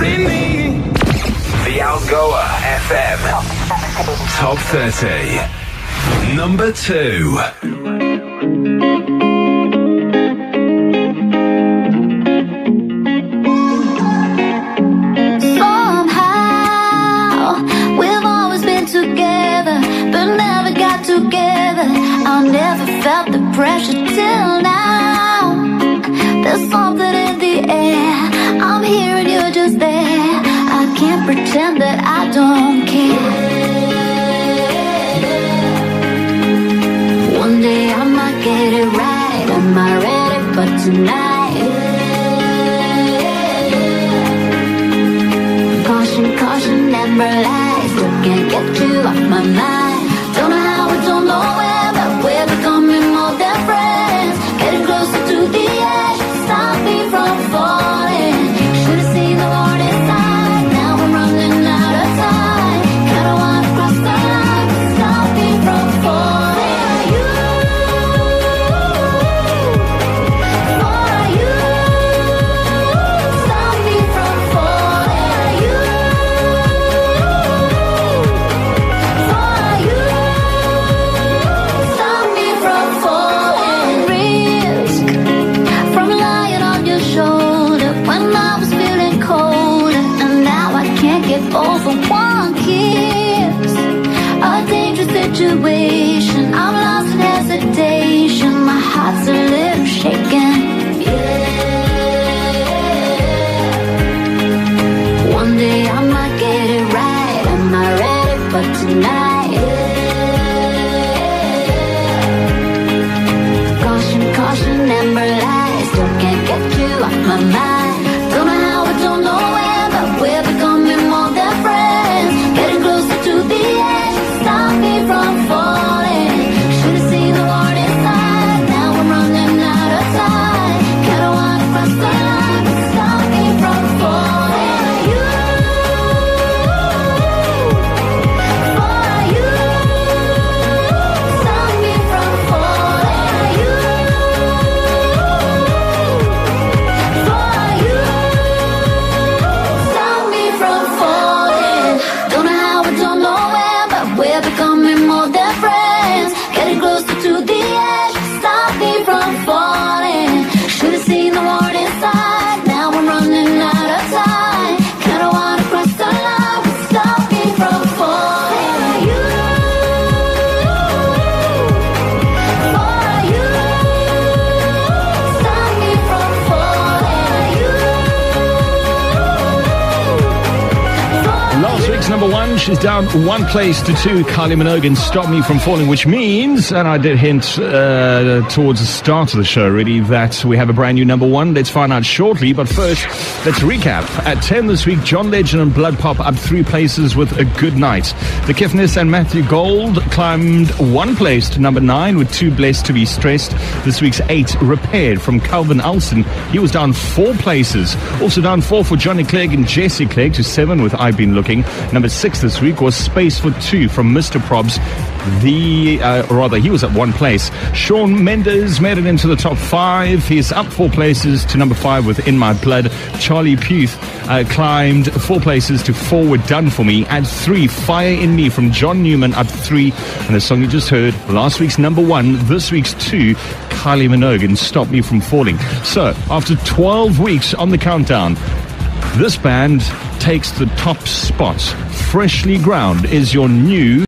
me. The Algoa FM Top 30. Number 2. Somehow, we've always been together, but never got together. I never felt the pressure till pretend that I don't care. One day I might get it right. Am I ready for tonight? Caution, caution, never lies. Still can't get you off my mind. Over one kiss. A dangerous situation. I'm lost Number one, she's down one place to two. Kylie Minogue Stop Me From Falling, which means, and I did hint uh, towards the start of the show really, that we have a brand new number one. Let's find out shortly, but first, let's recap. At 10 this week, John Legend and BloodPop up three places with A Good Night. The Kiffness and Matthew Gold climbed one place to number nine with Too Blessed to Be Stressed. This week's eight, Repaired from Calvin Alston. He was down four places. Also down four for Johnny Clegg and Jesse Clegg to seven with I've Been Looking. Number six this week was Space for Two from Mr. Probz. The, uh, rather, he was at one place. Shawn Mendes made it into the top five. He's up four places to number five with In My Blood. Charlie Puth uh, climbed four places to Forward Done For Me. At three, Fire in Me from John Newman up three. And the song you just heard, last week's number one, this week's two, Kylie Minogue and Stop Me From Falling. So, after 12 weeks on the countdown, this band takes the top spot. Freshlyground is your new